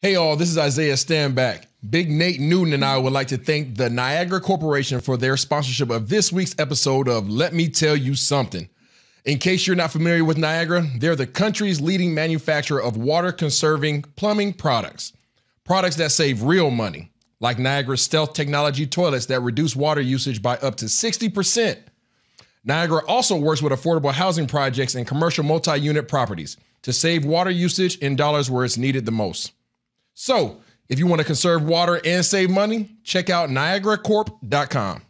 Hey, all, this is Isaiah Stanback. Big Nate Newton and I would like to thank the Niagara Corporation for their sponsorship of this week's episode of Let Me Tell You Something. In case you're not familiar with Niagara, they're the country's leading manufacturer of water conserving plumbing products. Products that save real money, like Niagara's stealth technology toilets that reduce water usage by up to 60%. Niagara also works with affordable housing projects and commercial multi unit properties to save water usage in dollars where it's needed the most. So, if you want to conserve water and save money, check out niagaracorp.com.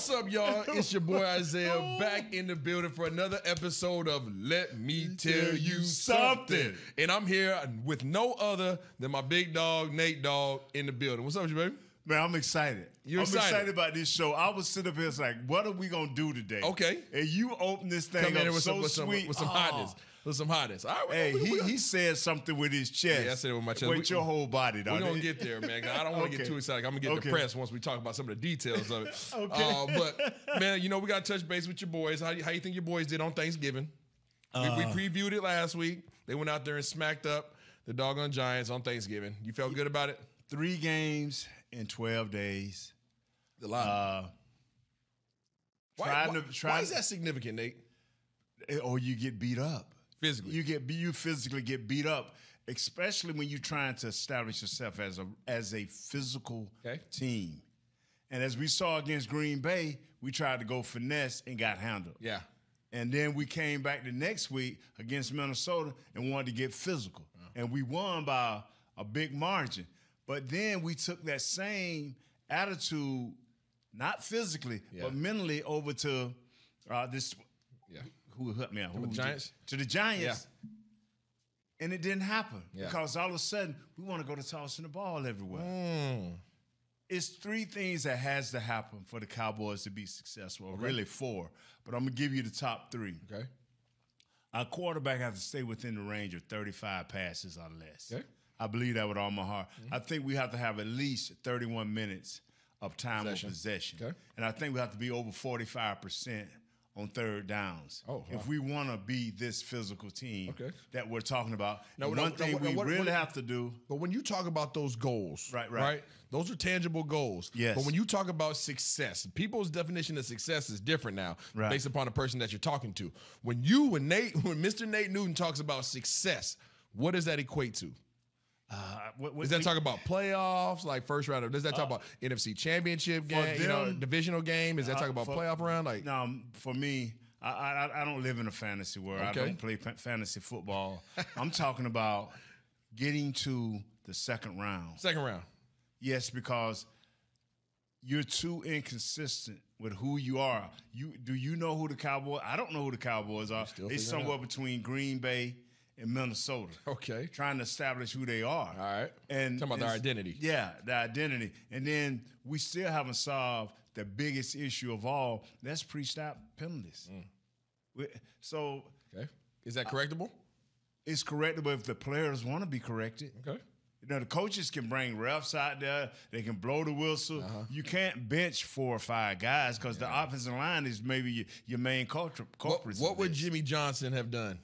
What's up, y'all? It's your boy Isaiah back in the building for another episode of Let Me Tell You Something. And I'm here with no other than my big dog, Nate Dog, in the building. What's up you, baby? Man, I'm excited. You're I'm excited? about this show. I was sitting up here, it's like, what are we gonna do today? Okay. And you open this thing Come in up here with so some, with some, sweet. with some Oh. hotness. With some hotness. All right, Hey, we- he, we- he said something with his chest. Yeah, I said it with my chest. With We- your whole body, though. We're gonna get there, man. I don't want to get too excited. I'm gonna get Okay. depressed once we talk about some of the details of it. Okay. Uh, but man, you know we got to touch base with your boys. How you, how you think your boys did on Thanksgiving? we, Uh. we previewed it last week. They went out there and smacked up the doggone Giants on Thanksgiving. You felt good about it? Three games in 12 days. A lot. Uh, why, trying why- to- trying why is that significant, Nate? or you get beat up. Physically. You get you physically get beat up, especially when you're trying to establish yourself as a as a physical Okay. team. And as we saw against Green Bay, we tried to go finesse and got handled. yeah. And then we came back the next week against Minnesota and wanted to get physical. And we won by a big margin. But then we took that same attitude, not physically, Yeah. but mentally over to uh, this Yeah. who helped me out? Who the? Giants? To the Giants. And it didn't happen Yeah. because all of a sudden we want to go to tossing the ball everywhere. Mm. It's three things that has to happen for the Cowboys to be successful, or really four. But I'm gonna give you the top three. Okay. Our quarterback has to stay within the range of 35 passes or less. Okay. I believe that with all my heart. Mm-hmm. I think we have to have at least 31 minutes of time Possession. of possession. Okay. And I think we have to be over 45% on third downs. Oh, wow. If we want to be this physical team Okay. that we're talking about. No, And no, one no, thing no, we what- really what- have to do But when you talk about those goals, Right, right. those are tangible goals. Yes. But when you talk about success, people's definition of success is different now, Right. based upon the person that you're talking to. When you, when Nate, when Mr. Nate Newton talks about success, what does that equate to? Uh, what, what Does that we- talk about playoffs, like first round? Or does that talk about NFC Championship game? you know, divisional game? Is that talk Uh, about for- playoff round? Like, No, for me, I, I I don't live in a fantasy world. Okay. I don't play fantasy football. I'm talking about getting to the second round. second round. Yes, because you're too inconsistent with who you are. You do you know who the Cowboys? I don't know who the Cowboys are. still They figuring it somewhere between Green Bay and Minnesota. Okay. Trying to establish who they are. All right. And Talking about their identity. Yeah, the identity. And then we still haven't solved the biggest issue of all. That's pre-snap penalties. Mm. We- So Okay. Is that correctable? it's correctable if the players want to be corrected. Okay. You know, the coaches can bring refs out there. They can blow the whistle. Uh-huh. You can't bench four or five guys because the offensive line is maybe your, your main culture. What, what would Jimmy Johnson have done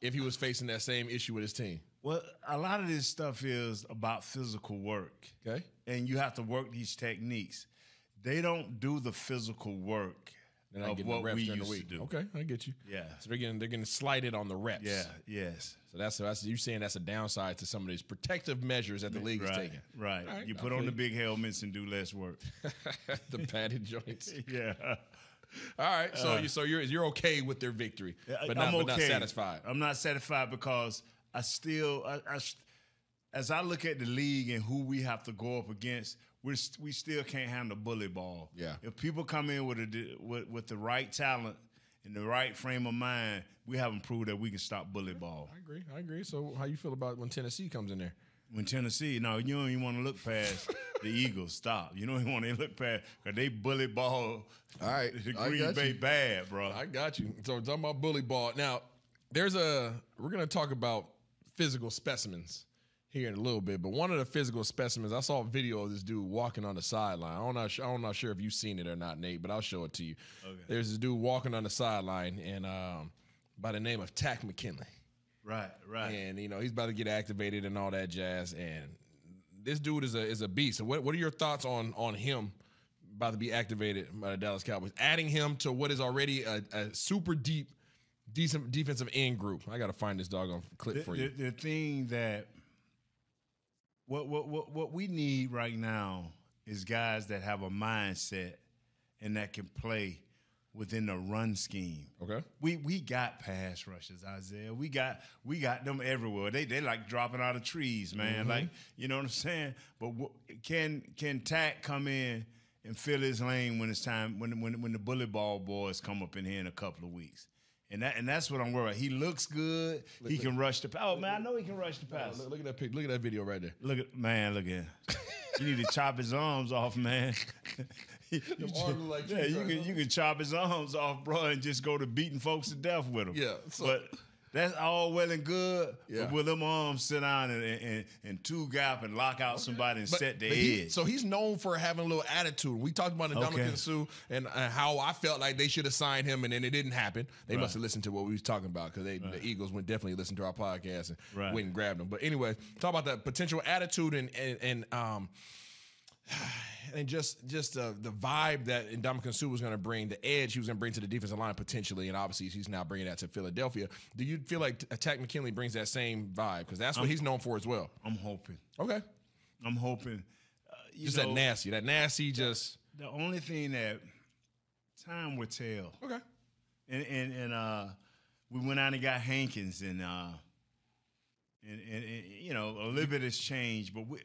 if he was facing that same issue with his team? Well, a lot of this stuff is about physical work. Okay. and you have to work these techniques. They don't do the physical work They're not of getting what reps we during used the week. to do. Okay, I get you. Yeah. So they're getting they're getting slighted on the reps. Yeah. Yes. So that's that's you're saying that's a downside to some of these protective measures that the league is taking. Right. Right, You put on the big helmets and do less work. the padded joints. yeah. All right. So uh, you so you're you're okay with their victory, but not I'm but not satisfied. I'm not satisfied because I still, I, I, as I look at the league and who we have to go up against, we we still can't handle bully ball. Yeah. If people come in with a with, with the right talent and the right frame of mind, we haven't proved that we can stop bully ball. I agree. I agree. So how you feel about when Tennessee comes in there? When Tennessee, no, you don't even want to look past the Eagles. Stop. You don't even want to look past because they bully ball. All right, the I Green Bay you. bad, bro. I got you. So talking about bully ball. Now, there's a we're gonna talk about physical specimens here in a little bit. But one of the physical specimens, I saw a video of this dude walking on the sideline. I'm not, I'm not sure if you've seen it or not, Nate, but I'll show it to you. Okay. There's this dude walking on the sideline, and um, by the name of Takk McKinley. Right, right. and you know he's about to get activated and all that jazz. And this dude is a is a beast. So what what are your thoughts on on him about to be activated by the Dallas Cowboys? Adding him to what is already a, a super deep, decent defensive end group. I got to find this doggone clip the, for the, you. the thing that what, what what what we need right now is guys that have a mindset and that can play within the run scheme. Okay. We we got pass rushes, Isaiah. We got we got them everywhere. They they like dropping out of trees, man. Mm-hmm. Like you know what I'm saying. But w- can can Takk come in and fill his lane when it's time when when when the bully ball boys come up in here in a couple of weeks. And that and that's what I'm worried about. He looks good. he can rush the pass. Oh man, I know he can rush the pass. Look, look at that pic. Look at that video right there. Look at man, look at. You need to chop his arms off, man. You like yeah, you can you can chop his arms off, bro, and just go to beating folks to death with him. Yeah, so- but that's all well and good. Yeah. But will them arms sit down and, and, and two gap and lock out somebody and set the but he- edge? so he's known for having a little attitude. We talked about Ndamukong Okay. Suh and uh, how I felt like they should have signed him, and then it didn't happen. They must have listened to what we was talking about because the Eagles went definitely listened to our podcast and Right. went and grabbed him. But anyway, talk about that potential attitude and and, and um and just just uh, the vibe that Ndamukong Suh was going to bring, the edge he was going to bring to the defensive line potentially, and obviously he's now bringing that to Philadelphia. Do you feel like Attack McKinley brings that same vibe because that's what he's known for as well? I'm hoping. Okay, I'm hoping. Uh, you just know, that nasty, that nasty, just The only thing that time will tell. okay. and and, and uh, we went out and got Hankins, and uh, and, and, and you know a little bit has changed, but we,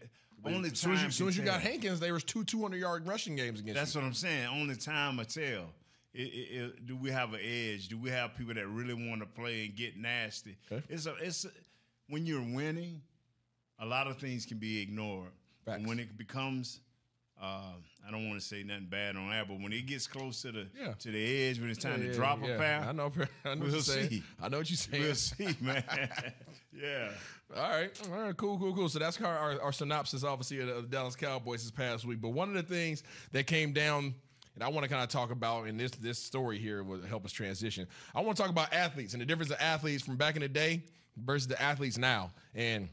only As soon as you, soon as you got. Hankins, there was two 200 yard rushing games against That's you. what I'm saying. Only time will tell. It, it, it- do we have an edge? Do we have people that really want to play and get nasty? Okay. It's a it's a, when you're winning, a lot of things can be ignored. When it becomes uh, I don't want to say nothing bad on that, but when it gets close to the Yeah. to the edge, when it's time Yeah, to drop yeah. a pass, I know. I know We'll you're saying. see. I know what you're saying. We'll see, man. yeah. All right, all right, cool, cool, cool. So that's our, our, our synopsis, obviously, of the Dallas Cowboys this past week. But one of the things that came down, and I want to kind of talk about, in this this story here will help us transition. I want to talk about athletes and the difference of athletes from back in the day versus the athletes now, and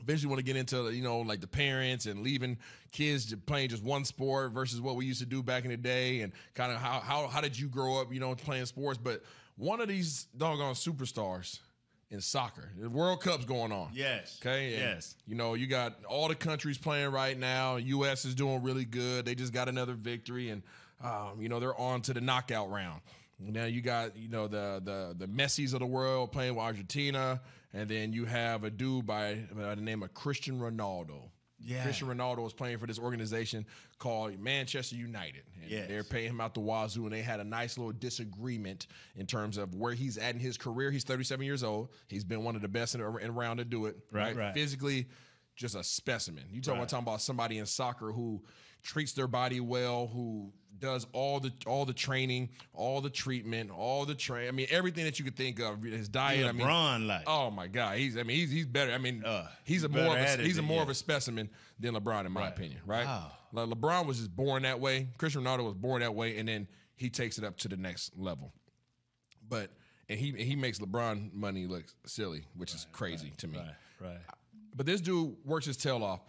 eventually want to get into you know like the parents and leaving kids playing just one sport versus what we used to do back in the day and kind of how how how did you grow up you know playing sports but one of these doggone superstars in soccer the world cup's going on Yes. okay and, Yes. you know you got all the countries playing right now us is doing really good they just got another victory and um, you know they're on to the knockout round now you got you know the the the Messi's of the world playing with Argentina, and then you have a dude by, by the name of Christian Ronaldo. Yeah. Christian Ronaldo was playing for this organization called Manchester United. And Yes. they're paying him out the wazoo, and they had a nice little disagreement in terms of where he's at in his career. He's 37 years old. He's been one of the best in, in around to do it. Right, right. Physically, just a specimen. You talking Right. talking about somebody in soccer who treats their body well, who does all the all the training, all the treatment, all the train. I mean, everything that you could think of. His diet. I mean, LeBron like. Oh my God, he's. I mean, he's he's better. I mean, Uh, he's a more of a, he's a more yeah. of a specimen than LeBron, in my Right. opinion. Right? Wow. Like, LeBron was just born that way. Christian Ronaldo was born that way, and then he takes it up to the next level. But and he he makes LeBron money look silly, which is crazy to me. Right, right. But this dude works his tail off.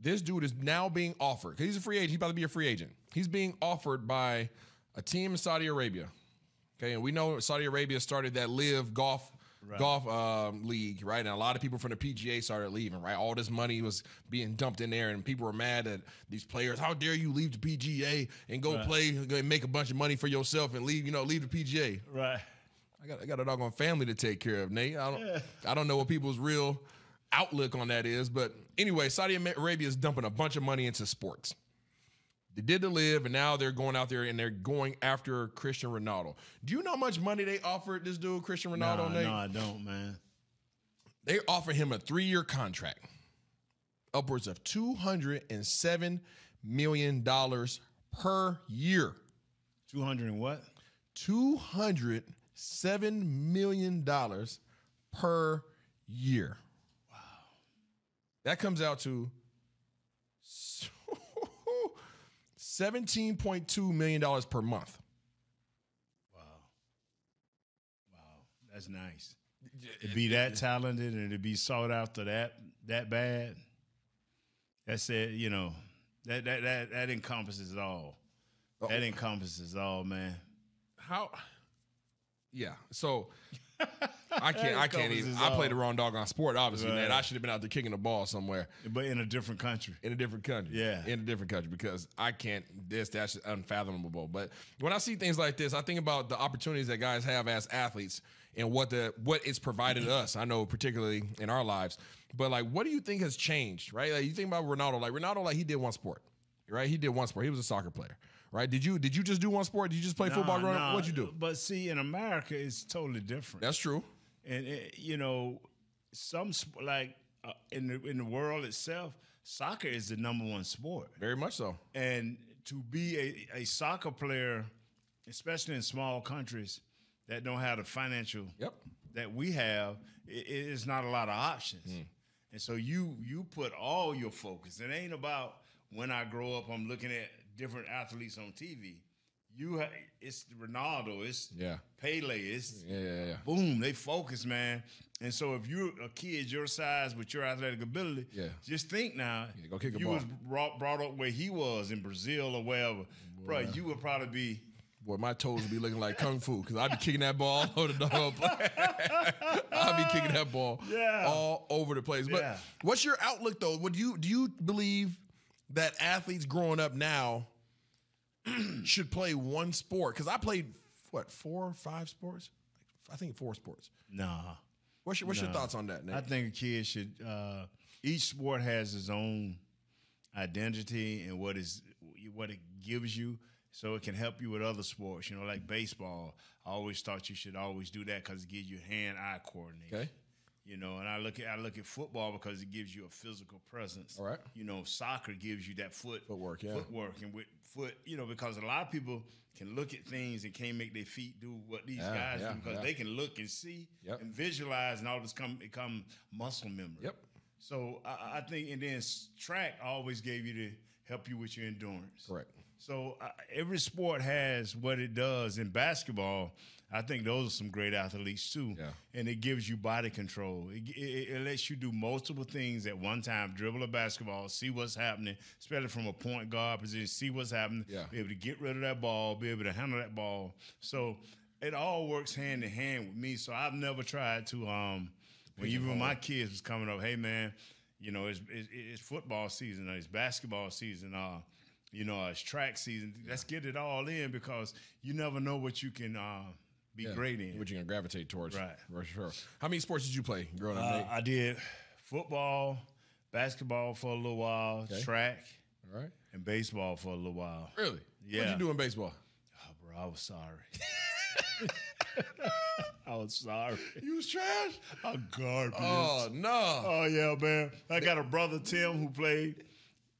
This dude is now being offered. He's a free agent. He's about to be a free agent. He's being offered by a team in Saudi Arabia. Okay, and we know Saudi Arabia started that LIV Golf golf um, league, right? And a lot of people from the PGA started leaving, right? All this money was being dumped in there, and people were mad at these players. How dare you leave the PGA and go play, and make a bunch of money for yourself and leave, you know, leave the PGA. Right. I got I got a doggone family to take care of, Nate. I don't I don't know what people's real outlook on that is, but anyway, Saudi Arabia is dumping a bunch of money into sports. They did the LIV, and now they're going out there and they're going after Christian Ronaldo. Do you know how much money they offered this dude, Christian Ronaldo? No, no, I don't, man. They offered him a three-year contract, upwards of two hundred and seven million dollars per year. Two hundred and what? two hundred seven million dollars per year. Wow. That comes out to $17.2 million per month. Wow. Wow. That's nice. To be that talented and to be sought after that that bad. That's it, you know. That that that that encompasses all. That encompasses all, man. How? Yeah. So I can't. I can't even. I played the wrong dog on sport. Obviously, man. I should have been out there kicking the ball somewhere But in a different country. in a different country. Yeah. in a different country because I can't. This that's just unfathomable. But when I see things like this, I think about the opportunities that guys have as athletes and what the what it's provided us. I know particularly in our lives. But like, what do you think has changed? Right? Like you think about Ronaldo. Like Ronaldo, like he did one sport. Right? He did one sport. He was a soccer player. Right? Did you did you just do one sport? Did you just play football Nah, growing nah, up? What'd you do? But see, in America, it's totally different. That's true. and it, you know, some sp- like uh, in the in the world itself, soccer is the number one sport. Very much so. And to be a, a soccer player, especially in small countries that don't have the financial Yep. that we have, it, it is not a lot of options. And so you you put all your focus. It ain't about when I grow up, I'm looking at different athletes on TV. You, ha- it's Ronaldo, it's Yeah. Pele, it's Yeah, yeah, yeah. boom, they focus, man. And so if you're a kid your size with your athletic ability, Yeah. just think now. Yeah, go kick a you ball. was brought, brought up where he was in Brazil or wherever, bro, you would probably be. Boy, my toes would be looking like kung fu because I'd be kicking that ball all over the dog. I'd be kicking that ball Yeah. all over the place. But Yeah. what's your outlook though? Would you do you believe that athletes growing up now should play one sport? Because I played what four or five sports? I think four sports. Nah. What's your what's your thoughts on that, Nate? I think a kid should. Uh, each sport has its own identity and what is what it gives you, so it can help you with other sports. You know, like baseball. I always thought you should always do that because it gives you hand-eye coordination. okay. You know, and I look at I look at football because it gives you a physical presence. All right. You know, soccer gives you that foot Footwork, yeah. footwork, and with foot, you know, because a lot of people can look at things and can't make their feet do what these Yeah, guys yeah, do because they can look and see Yep. and visualize, and all this come become muscle memory. Yep. So I, I think, and then track always gave you to help you with your endurance. Correct. So uh, every sport has what it does. In basketball, I think those are some great athletes too. Yeah. And it gives you body control. It, it, it lets you do multiple things at one time. Dribble a basketball, see what's happening, especially from a point guard position. See what's happening. Yeah. Be able to get rid of that ball. Be able to handle that ball. So it all works hand in hand with me. So I've never tried to. Um, when even my kids was coming up, hey man, you know it's it's, it's football season, it's basketball season, uh, you know it's track season. Let's get it all in because you never know what you can uh, be Yeah. great in. What you're gonna gravitate towards? Right. For sure. How many sports did you play growing up, Uh, Nate? I did football, basketball for a little while, Okay. track, All right. and baseball for a little while. Really? Yeah. What'd Yeah. you do in baseball? Oh, bro, I was sorry. I was sorry. You was trash. I'm garbage. Oh no. Oh yeah, man. I got a brother Tim who played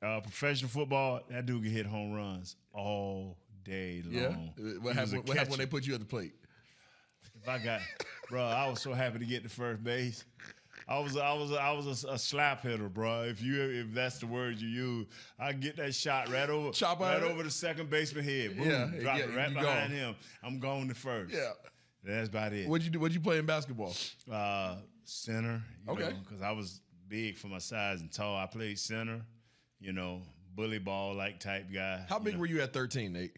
uh, professional football. That dude can hit home runs all day long. yeah. What was happened? What happened when they put you at the plate? If I got, bro, I was so happy to get to first base. I was, I was, I was a, a slap hitter, bro. If you, if that's the word you use, I get that shot right over, Chop right over the second baseman head. Boom, Yeah, drop yeah, it right behind gone. him. I'm going to first. Yeah. That's about it. What'd you do? What'd you play in basketball? uh, center. Okay. Because I was big for my size and tall. I played center. You know, bully ball like type guy. How big know. were you at 13, Nate?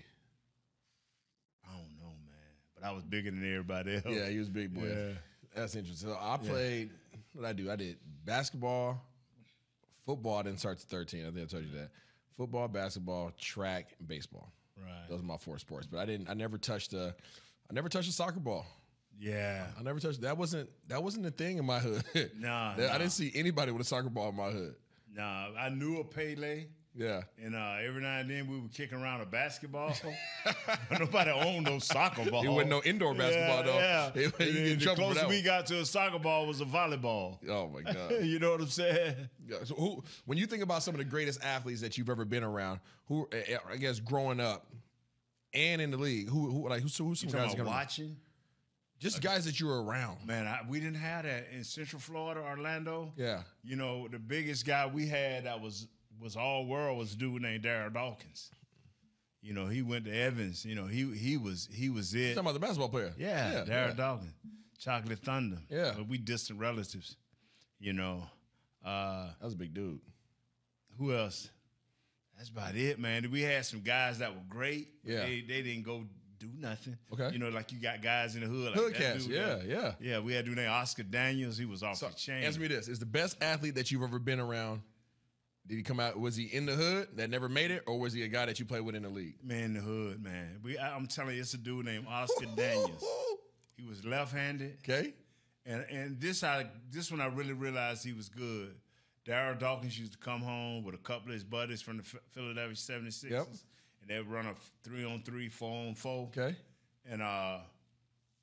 I don't know, man. But I was bigger than everybody else. Yeah, he was big boy. Yeah. That's interesting. So I played. What did I do? I did basketball, football. I didn't start to 13. I think I told you that. Football, basketball, track, and baseball. Right. Those are my four sports. But I didn't. I never touched a. I never touched a soccer ball. Yeah. I never touched. That wasn't. That wasn't a thing in my hood. Nah, That- I didn't see anybody with a soccer ball in my hood. Nah, I knew a Pele. Yeah. And uh, every now and then we were kicking around a basketball. Nobody owned no soccer ball. It wasn't no indoor basketball, yeah, though. Yeah. It- you And get the closest we got to a soccer ball was a volleyball. Oh my god. you know what I'm saying? Yeah, So who, when you think about some of the greatest athletes that you've ever been around, who eh, I guess growing up and in the league, who, who like who's, who's some guys? talking that about come- watching? Just guys that you were around. Man, I, we didn't have that in Central Florida, Orlando. Yeah. You know, the biggest guy we had that was was all world was a dude named Darryl Dawkins. You know, he went to Evans. You know, he he was he was it. Talking about the basketball player. Yeah, Darryl Dawkins, Chocolate Thunder. Yeah. but we distant relatives. You know, uh, That was a big dude. who else? That's about it, man. We had some guys that were great. Yeah. they, they didn't go do nothing. Okay. you know, like you got guys in the hood, like Hood cats, dude uh, yeah, there. yeah. yeah. We had a dude named Oscar Daniels. He was off So the chain. answer me this: Is the best athlete that you've ever been around? Did he come out? Was he in the hood that never made it, or was he a guy that you played with in the league? Man the hood, man. We, I, I'm telling you, it's a dude named Oscar Daniels. He was left-handed, Okay. and and this I this when I really realized he was good. Darryl Dawkins used to come home with a couple of his buddies from the Philadelphia 76ers, Yep. and they'd run a three on three, four on four. Okay. And uh,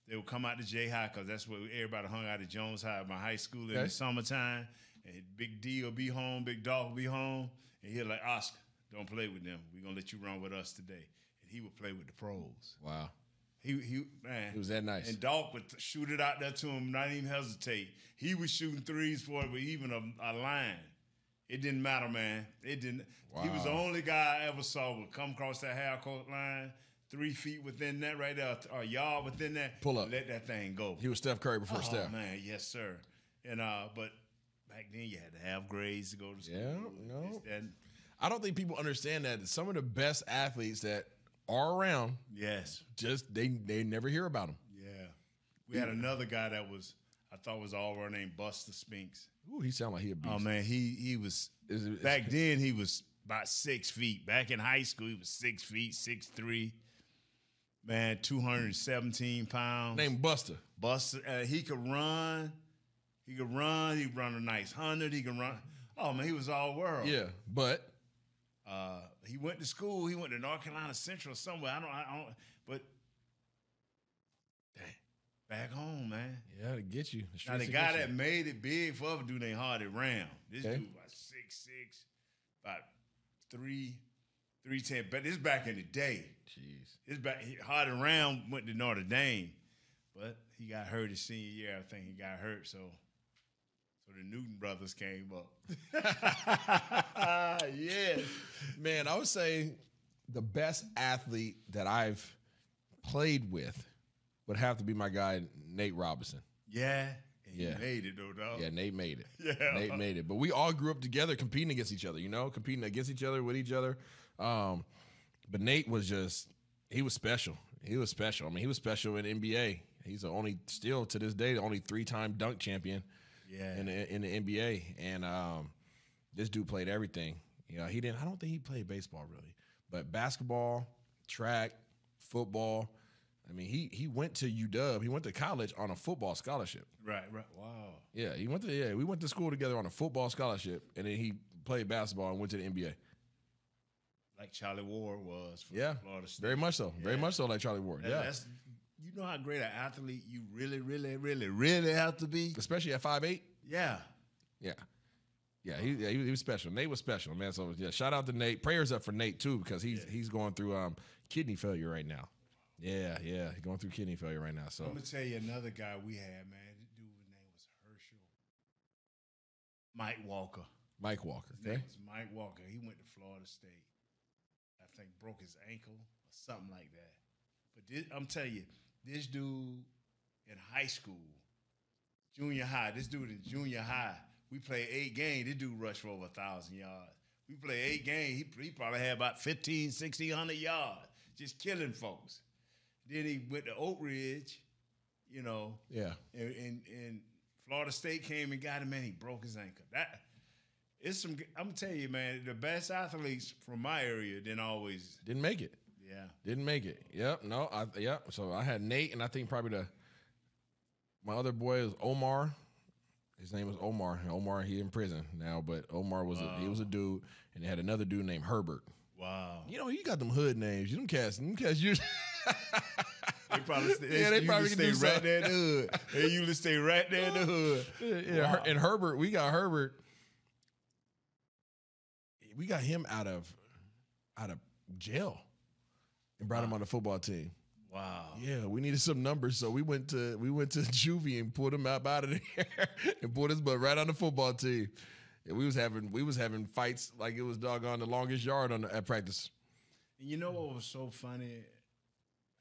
they would come out to J High because that's where everybody hung out at Jones High, my high school in the summertime. And Big D will be home, Big Dog will be home, and he'll like Oscar, don't play with them. We're gonna let you run with us today. And he would play with the pros. Wow. He he man, He was that nice. And Dog would shoot it out there to him, not even hesitate. He was shooting threes for it with even a, a line. It didn't matter, man. It didn't. He was the only guy I ever saw would come across that half court line, three feet within that right there, or a yard within that. Pull up. Let that thing go. He was Steph Curry before oh Steph. man, yes sir. And uh, but back then you had to have grades to go to school. Yeah, no. That. I don't think people understand that some of the best athletes that are around Yes. just they they never hear about them. Yeah. We had another guy that was I thought was all all right named Buster Spinks. Ooh, he sound like he a beast. Oh man, he he was Is it- back then he was about six feet. Back in high school, he was six feet, six three. Man, two hundred seventeen pounds. Named Buster. Buster, uh, he could run. He could run. He could run a nice hundred. He could run. Oh man, he was all world. Yeah, but Uh, he went to school. He went to North Carolina Central somewhere. I don't. I don't. But dang, back home, man. yeah, to get you. Now the guy that you. made it big for other dude named Hardy Ram. This Okay. dude about six six, about three, three ten. But this back in the day. Jeez. This back he- Hardy Ram went to Notre Dame, but he got hurt his senior year. I think he got hurt, so so the Newton brothers came up. yeah. Man, I would say the best athlete that I've played with would have to be my guy Nate Robinson. Yeah. He Yeah. made it though, dog. Yeah, Nate made it. Yeah. Nate made it. But we all grew up together competing against each other, you know, competing against each other with each other. Um, but Nate was just he was special. He was special. I mean, he was special in NBA. He's the only still to this day the only three-time dunk champion Yeah. in the, in the NBA. And um, this dude played everything. You know, he didn't I don't think he played baseball really. But basketball, track, football, I mean, he he went to UW. He went to college on a football scholarship. Right, right. Wow. Yeah, he went to yeah, we went to school together on a football scholarship, and then he played basketball and went to the NBA. Like Charlie Ward was Yeah, Florida State. very much so, very much so, like Charlie Ward. Yeah, That's you know how great an athlete you really, really, really, really have to be. especially at five eight. Yeah. Yeah, yeah, he, yeah, he, was special. Nate was special, man. So yeah, shout out to Nate. Prayers up for Nate too, because he's he's going through um kidney failure right now. Yeah, yeah, he's going through kidney failure right now. So I'm gonna tell you another guy we had, man. This dude's name was Herschel. Mike Walker. Mike Walker, His name okay, was Mike Walker. He went to Florida State. I think broke his ankle or something like that. But this, I'm telling you, this dude in high school, junior high, this dude in junior high, we played eight games. This dude rushed for over a thousand yards. We played eight games. He, he probably had about 15, 1600 yards, just killing folks. Then he went to Oak Ridge, you know, yeah, and, and, and Florida State came and got him, and he broke his ankle. That it's some. I'm gonna tell you, man, the best athletes from my area didn't always. didn't make it. Yeah, Didn't make it. Yep. No. I yep. So I had Nate, and I think probably the my other boy is Omar. His name was Omar. Omar, he in prison now, but Omar was a, he was a dude, and they had another dude named Herbert. wow. You know, you got them hood names. You them cats, them cats. You They probably stay, Yeah, they probably stay right there in the hood. They usually stay right there in the hood. yeah, Her- and Herbert, we got Herbert. We got him out of out of jail and brought him on the football team. Wow. Yeah, we needed some numbers, so we went to we went to juvie and pulled him up out of there and put his butt right on the football team. And we was having we was having fights like it was doggone the longest yard on the, at practice. And you know what was so funny,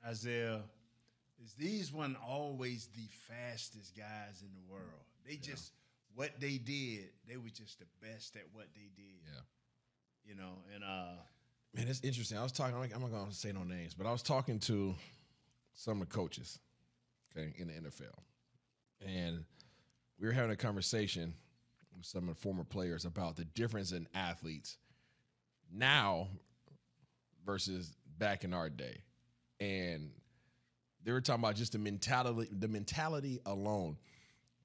Isaiah, is these weren't always the fastest guys in the world. They just what they did, they were just the best at what they did. Yeah. You know, and uh Man, it's interesting. I was talking. I'm not going to say no names, but I was talking to some of the coaches, okay, in the NFL, and we were having a conversation with some of the former players about the difference in athletes now versus back in our day, and they were talking about just the mentality, the mentality alone.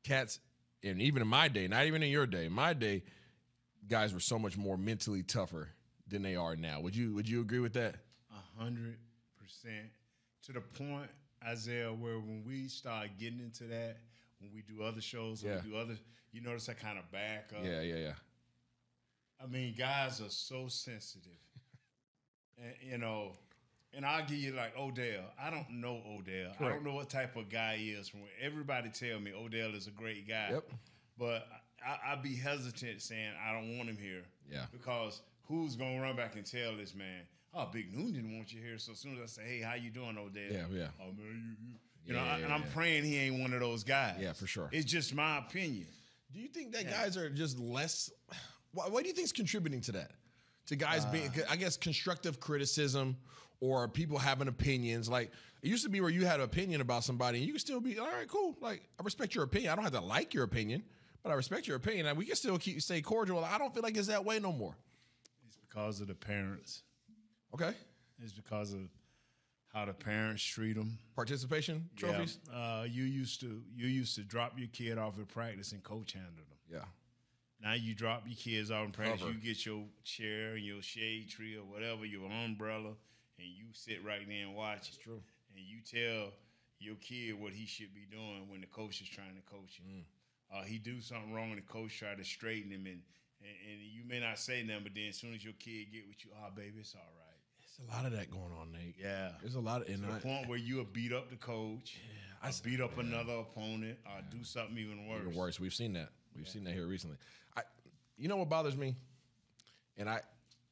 Cats, and even in my day, not even in your day, my day, guys were so much more mentally tougher than they are now. Would you would you agree with that? a hundred percent to the point, Isaiah, where when we start getting into that, when we do other shows, Yeah. we do other, you notice I kind of back up. Yeah, yeah, yeah. I mean, guys are so sensitive, and you know, and I'll give you like Odell. I don't know Odell. I don't know what type of guy he is. From everybody tell me Odell is a great guy. Yep. But I, I'd be hesitant saying I don't want him here. Yeah. Because who's gonna run back and tell this man? Oh, Big Noon didn't want you here. So as soon as I say, "Hey, how you doing, Odell?" Yeah, yeah. Oh man, you, you, you know, Yeah, and yeah, I'm praying he ain't one of those guys. Yeah, for sure. It's just my opinion. Do you think that guys are just less? What, what do you think is contributing to that? To guys being, uh. I guess, constructive criticism or people having opinions. Like it used to be where you had an opinion about somebody and you could still be all right, cool. Like I respect your opinion. I don't have to like your opinion, but I respect your opinion. And we can still keep stay cordial. I don't feel like it's that way no more. Because of the parents. Okay, It's because of how the parents treat them. participation trophies. Uh, you used to you used to drop your kid off at practice and coach handled them. Yeah, Now you drop your kids off in practice. Cover. You get your chair and your shade tree or whatever, your umbrella, and you sit right there and watch. It's true. And you tell your kid what he should be doing when the coach is trying to coach him. Uh, he do something wrong and the coach try to straighten him and, and and you may not say nothing, but then as soon as your kid get with you, oh baby, it's all right. there's a lot of that going on, Nate. Yeah. there's a lot of. And to the point where you will beat up the coach, I beat up another opponent, or do something even worse. even worse. We've seen that. We've seen that here recently. I, you know what bothers me, and I,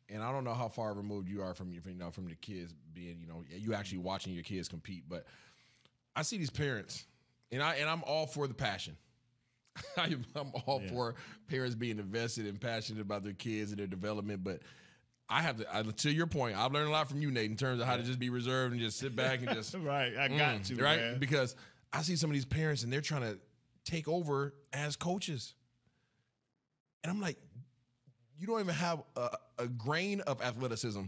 and I don't know how far removed you are from your, you know, from the kids being, you know, you actually watching your kids compete. But I see these parents, and I and I'm all for the passion. I'm, I'm all for parents being invested and passionate about their kids and their development, but. I have to, I, to your point, I've learned a lot from you, Nate, in terms of how to just be reserved and just sit back and just Right, I got Mm, you, right? man. Because I see some of these parents and they're trying to take over as coaches, and I'm like, you don't even have a, a grain of athleticism.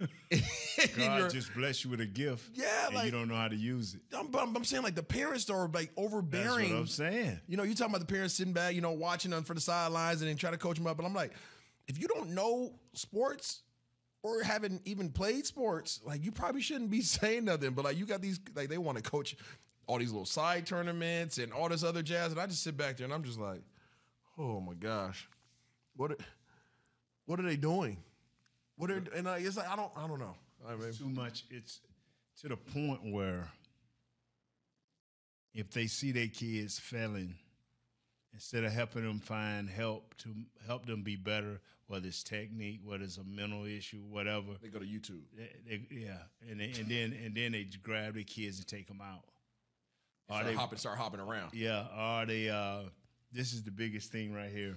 God just bless you with a gift. Yeah, and like- you don't know how to use it. I'm, I'm, I'm saying like the parents are like That's overbearing. what I'm saying. You know, you talking about the parents sitting back, you know, watching them for the sidelines and then trying to coach them up. And I'm like, if you don't know sports or haven't even played sports, like you probably shouldn't be saying nothing. But like you got these, like they want to coach all these little side tournaments and all this other jazz. And I just sit back there and I'm just like, oh my gosh, what, what are they doing? What are and I, it's like I don't I don't know. I mean, Too much. It's to the point where if they see their kids failing, instead of helping them find help to help them be better, whether it's technique, whether it's a mental issue, whatever, they go to YouTube. they- they- yeah, and they, and then and then they grab their kids and take them out. Start they- hopping, start hopping around. Yeah, or they uh this is the biggest thing right here.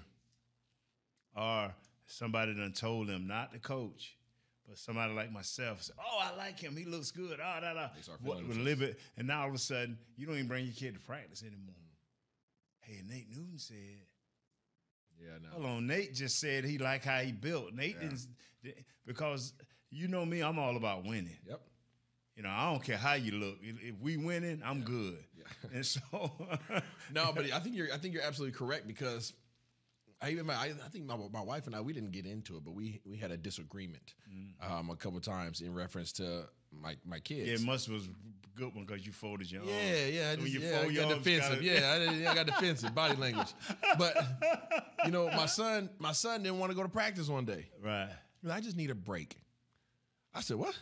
Or somebody done told them, not the coach, but somebody like myself said, Oh, I like him, he looks good. Oh, da, da. What would live it and now all of a sudden you don't even bring your kid to practice anymore. Hey, Nate Newton said, Yeah, no. Hold on, Nate just said he like how he built. Nate didn't because you know me, I'm all about winning. Yep. You know, I don't care how you look. If if we winning, I'm good. Yeah. And so No, but I think you're I think you're absolutely correct because I even my, I, I think my, my wife and I we didn't get into it, but we we had a disagreement um, a couple times in reference to my my kids. Yeah, it must was a good one because you folded your arms. Yeah, yeah, I, So when you yeah, I fold your arms, defensive. gotta- Yeah, I, didn't- I got defensive body language. But you know, my son, my son didn't want to go to practice one day. Right. I just need a break. I said, what?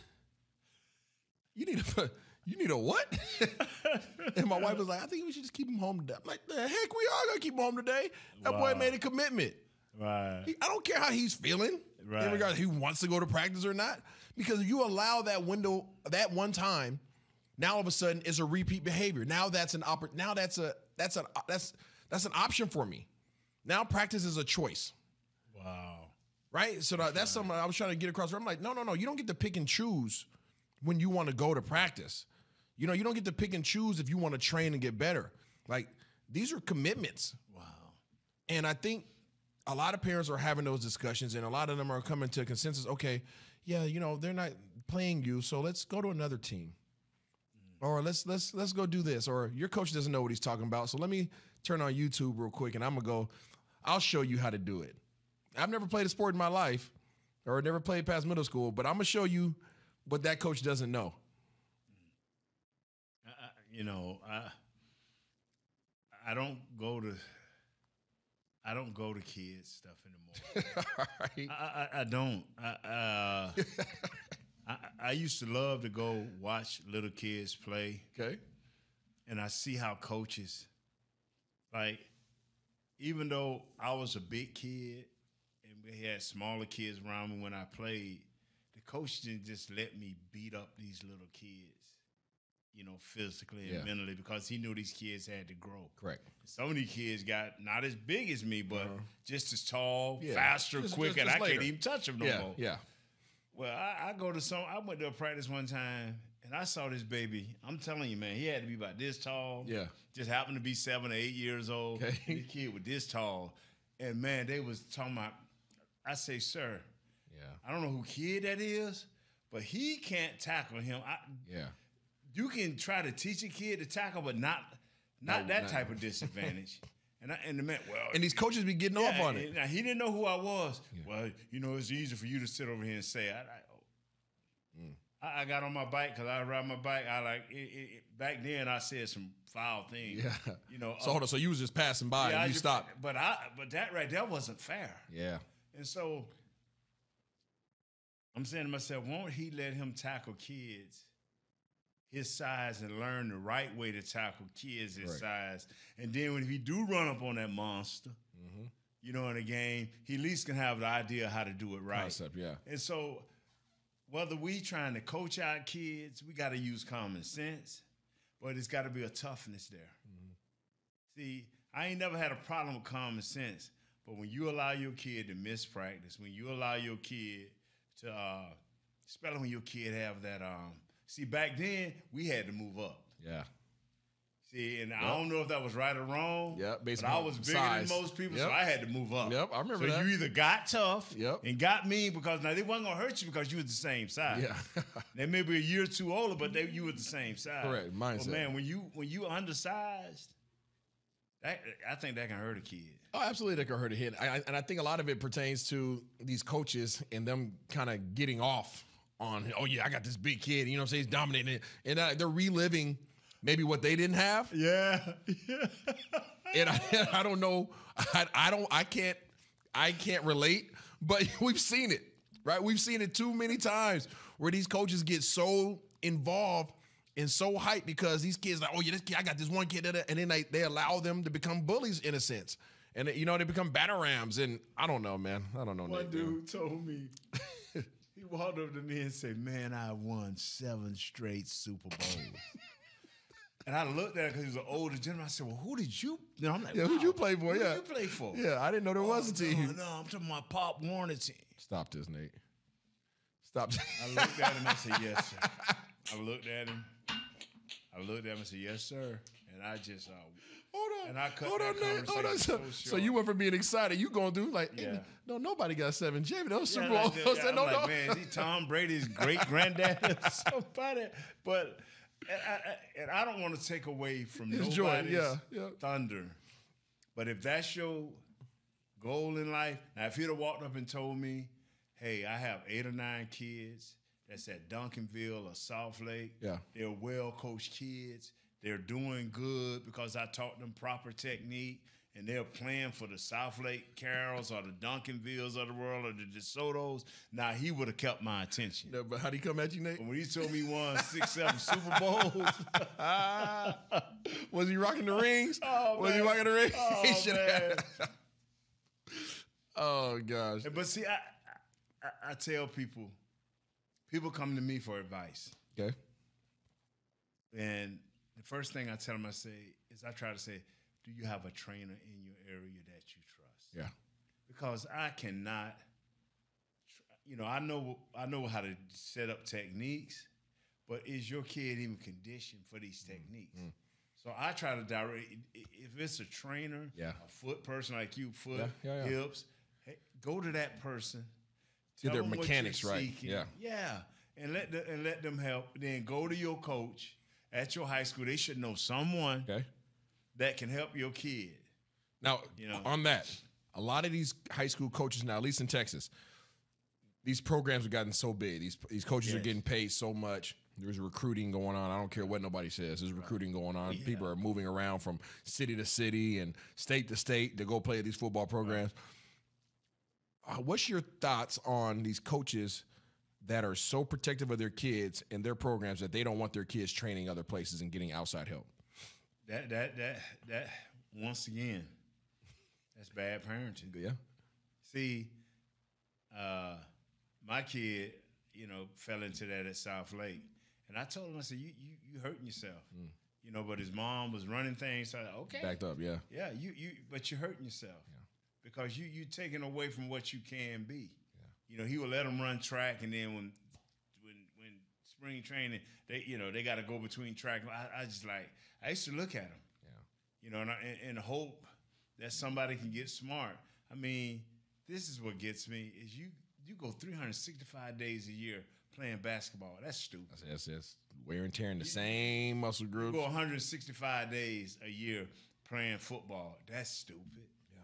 You need a You need a what? and my wife was like, I think we should just keep him home today. I'm like, the heck, we are gonna keep him home today. That boy made a commitment. Right. He- I don't care how he's feeling, Right. in regards to he wants to go to practice or not, because if you allow that window that one time. Now all of a sudden is a repeat behavior. Now that's an oppor- Now that's a that's an that's that's an option for me. Now practice is a choice, Wow. right? So that, that's something I was trying to get across. I'm like, no, no, no. You don't get to pick and choose when you want to go to practice. You know, you don't get to pick and choose if you want to train and get better. Like these are commitments. Wow. And I think a lot of parents are having those discussions, and a lot of them are coming to a consensus. Okay, yeah, you know they're not playing you, so let's go to another team, mm. or let's let's let's go do this. Or your coach doesn't know what he's talking about, so let me turn on YouTube real quick, and I'm gonna go. I'll show you how to do it. I've never played a sport in my life, or never played past middle school, but I'm gonna show you what that coach doesn't know. You know, I I don't go to I don't go to kids stuff anymore. All right. I, I, I don't. I, uh, I I used to love to go watch little kids play, Okay. and I see how coaches, like, even though I was a big kid and we had smaller kids around me when I played, the coach didn't just let me beat up these little kids, you know, physically and Yeah. mentally because he knew these kids had to grow. Correct. Some of these kids got not as big as me, but uh-huh. just as tall, Yeah. faster, Just- quicker, just- and just I later. can't even touch them no yeah. more. Yeah. Well, I, I go to some. I went to a practice one time, and I saw this baby. I'm telling you, man, he had to be about this tall. Yeah. just happened to be seven or eight years old. Okay. The kid was this tall, and man, they was talking about. I say, sir, Yeah. I don't know who kid that is, but he can't tackle him. I, Yeah. You can try to teach a kid to tackle, but not not No, that no. type of disadvantage. and I, and the man, well, And these coaches be getting off on it. Now he didn't know who I was. Well, you know, it's easy for you to sit over here and say. I, I, Mm. I, I got on my bike because I ride my bike. I like it, it, back then. I said some foul things. Yeah. you know. So uh, hold on. So you was just passing by yeah, and you just- stopped. But I, but that right there wasn't fair. Yeah. And so I'm saying to myself, won't he let him tackle kids his size and learn the right way to tackle kids his Right. size? And then when he do run up on that monster, Mm-hmm. you know, in a game, he at least can have the idea how to do it right. Concept. Yeah. And so whether we trying to coach our kids, we got to use common sense, but it's got to be a toughness there. See, I ain't never had a problem with common sense, but when you allow your kid to miss practice, when you allow your kid to, uh, especially when your kid have that, um, see, back then we had to move up. Yeah. See, and I don't know if that was right or wrong. Yep, based but I was bigger size. than most people, so I had to move up. Yep, I remember so that. you either got tough Yep. and got mean because now they wasn't gonna hurt you because you was the same size. Yeah. they may be a year or two older, but they you were the same size. Correct, mindset. But man, when you when you undersized, that, I think that can hurt a kid. Oh, absolutely, that can hurt a kid. I- and I think a lot of it pertains to these coaches and them kind of getting off on, oh yeah, I got this big kid. You know what I'm saying? He's dominating, it. and uh, they're reliving maybe what they didn't have. Yeah, yeah. and I, I don't know. I, I don't. I can't. I can't relate. But we've seen it, right? We've seen it too many times where these coaches get so involved and so hyped because these kids like, oh yeah, this kid, I got this one kid, da, da," and then they they allow them to become bullies in a sense, and you know they become batter rams, and I don't know, man. I don't know. One Nate, man. dude told me. He walked up to me and said, "Man, I won seven straight Super Bowls." and I looked at him because he was an older gentleman. I said, "Well, who did you?" You know, I'm like, Yeah, who'd you play for? Who Yeah. you play for? Yeah, I didn't know there was a Oh, team. No, no, I'm talking about Pop Warner team. Stop this, Nate. Stop. I looked at him and said, "Yes, sir." I looked at him. I looked at him and said, "Yes, sir." And I just, uh, Hold on. And I cut hold that on, Nate. Hold on. So, so so you went from being excited, you going through like, Yeah. no, nobody got seven. Jamie, that was Super Yeah, Bowl. like, I yeah, said, I'm no, like, no. man, is he Tom Brady's great granddad or somebody? But and I, I- and I don't want to take away from His nobody's joy, yeah, yeah. thunder. But if that's your goal in life, now if he'd have walked up and told me, "Hey, I have eight or nine kids that's at Duncanville or Southlake. Yeah. they're well coached kids. They're doing good because I taught them proper technique." and they're playing for the Southlake Carrolls or the Duncanvilles of the world or the DeSoto's, now he would have kept my attention. No, but how do he come at you, Nate? When he told me he won six, seven Super Bowls, Was he rocking the rings? Oh, Was he man. rocking the rings? Oh, He man. oh gosh. but see, I, I I tell people, people come to me for advice. Okay. And first thing I tell them, I say, is I try to say, do you have a trainer in your area that you trust? Yeah. Because I cannot, you know, I know I know how to set up techniques, but is your kid even conditioned for these Mm, techniques? So I try to direct. If it's a trainer, Yeah. a foot person like you, foot, Yeah, yeah, yeah. hips, hey, go to that person. Tell their them what you're mechanics right, seeking, yeah. yeah, and let the, and let them help. Then go to your coach at your high school. They should know someone Okay. that can help your kid. Now, You know. on that, a lot of these high school coaches now, at least in Texas, these programs have gotten so big. These these coaches are getting paid so much. There's recruiting going on. I don't care what nobody says. There's recruiting going on. People are moving around from city to city and state to state to go play at these football programs. Uh, what's your thoughts on these coaches that are so protective of their kids and their programs that they don't want their kids training other places and getting outside help? That that that that once again, that's bad parenting. Yeah. See, uh, my kid, you know, fell into that at Southlake, and I told him, I said, "You you you hurting yourself." You know, but his mom was running things. So I, okay, Backed up. Yeah. yeah, you you, but you're hurting yourself because you you taking away from what you can be. You know, he would let them run track, and then when when when spring training, they you know they got to go between track. I, I just like I used to look at him, you know, and, I, and, hope that somebody can get smart. I mean, this is what gets me is you you go 365 days a year playing basketball. That's stupid. That's, that's, that's wear and tear in the same muscle You groups. go 165 days a year playing football. That's stupid. Yeah.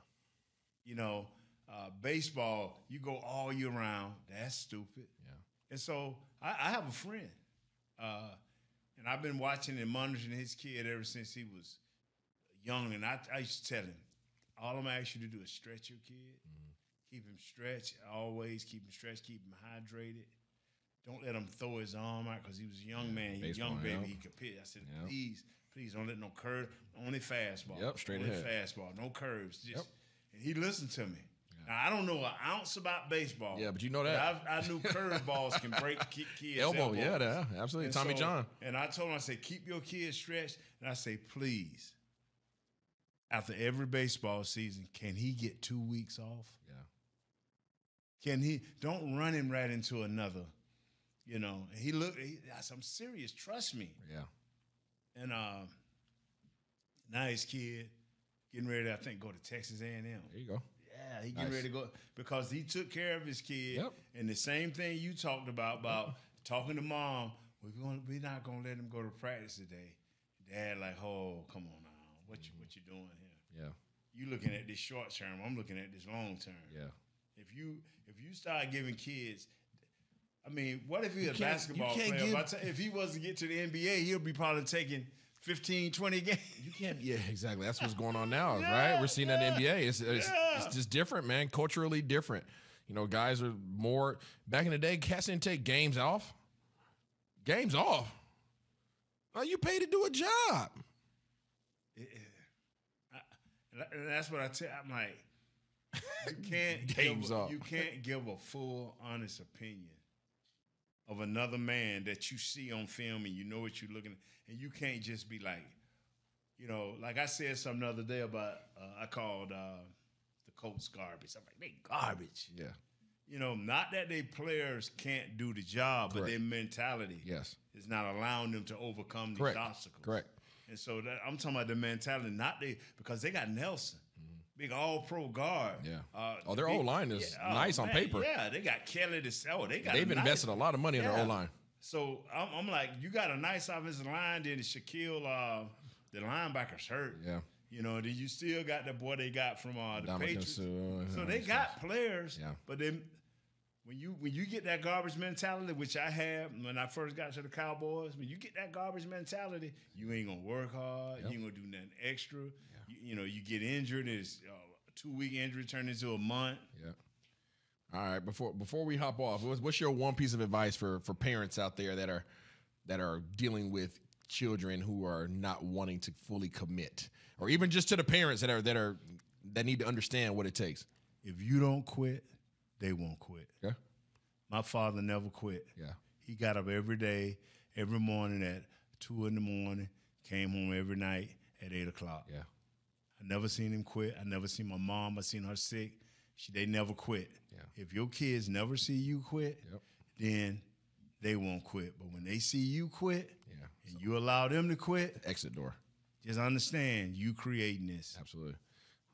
You know, uh, baseball, you go all year round. That's stupid. Yeah. And so I, I have a friend, uh, and I've been watching and monitoring his kid ever since he was young. And I, I used to tell him, all I'm gonna ask you to do is stretch your kid, keep him stretched, always keep him stretched, keep him hydrated. Don't let him throw his arm out because he was a young man, he was a young baby, yeah. he could pitch. I said, Yeah. please, please don't let no curve, only fastball. Yep, straight only ahead. fastball, no curves. Just, Yep. And he listened to me. Now, I don't know an ounce about baseball. Yeah, but you know that. I, I knew curveballs can break kids' Elbow, elbows. yeah, yeah, absolutely. And Tommy so- John. And I told him, I said, keep your kids stretched. And I say, please, after every baseball season, can he get two weeks off? Yeah. Can he? Don't run him right into another. You know, And he looked. He, I said, I'm serious. Trust me. Yeah. And uh, his kid getting ready. to, I think go to Texas A&M. There you go. Yeah, he getting Nice. ready to go because he took care of his kid. Yep. And the same thing you talked about about talking to mom. We're going. We're not going to let him go to practice today. Dad, like, oh, come on now. What you what you doing here? Yeah. You looking at this short term. I'm looking at this long term. Yeah. If you if you start giving kids, I mean, what if he's a basketball player? give- if he was to get to the NBA, he'll be probably taking 15, 20 games. You can't. Yeah, exactly. That's what's going on now, Yeah, right? We're seeing that in the NBA. It's it's, yeah. it's just different, man. Culturally different. You know, guys are more. Back in the day, cats didn't take games off. Games off. Well, you paid to do a job. And that's what I tell. I'm like, you can't Games give, up. you can't give a full, honest opinion of another man that you see on film and you know what you're looking at, and you can't just be like, you know, like I said something the other day about uh, I called uh, the Colts garbage. I'm like, they garbage. Yeah. You know, not that they players can't do the job, but their mentality Yes. is not allowing them to overcome Correct. these obstacles. Correct. And so that, I'm talking about the mentality, not they because they got Nelson, big All Pro guard. Yeah. Uh, Oh, their big- O-line is oh, nice on man, paper. Yeah, they got Kelly. To, oh, they got. They've a nice- invested a lot of money in Yeah. their O line. So I'm, I'm like, you got a nice offensive line. Then Shaquille, uh, the linebacker's hurt. Yeah. You know, then you still got the boy they got from uh, the Dominican Patriots. Sue, So uh, they got players, Yeah. but then when you when you get that garbage mentality, which I had when I first got to the Cowboys, when you get that garbage mentality, you ain't gonna work hard. You ain't gonna do nothing extra. You, you know, you get injured. It's uh, a two week injury turned into a month. Yeah. All right. Before before we hop off, what's, what's your one piece of advice for for parents out there that are that are dealing with children who are not wanting to fully commit, or even just to the parents that are that are that need to understand what it takes? If you don't quit, they won't quit. Yeah. My father never quit. Yeah. He got up every day, every morning at two in the morning, came home every night at eight o'clock. Yeah. I never seen him quit. I never seen my mom. I seen her sick. She, they never quit. Yeah. If your kids never see you quit, Yep. then they won't quit. But when they see you quit, Yeah. and you allow them to quit, Exit door. just understand you creating this. Absolutely.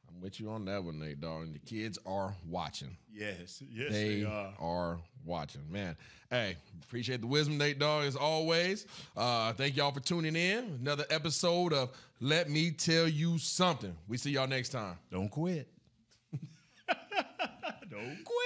I'm with you on that one, Nate, dog. And the kids are watching. Yes, yes, They they are. are watching, man. Hey, appreciate the wisdom, Nate, dog, as always. Uh, thank y'all for tuning in. Another episode of Let Me Tell You Something. We see y'all next time. Don't quit. don't quit.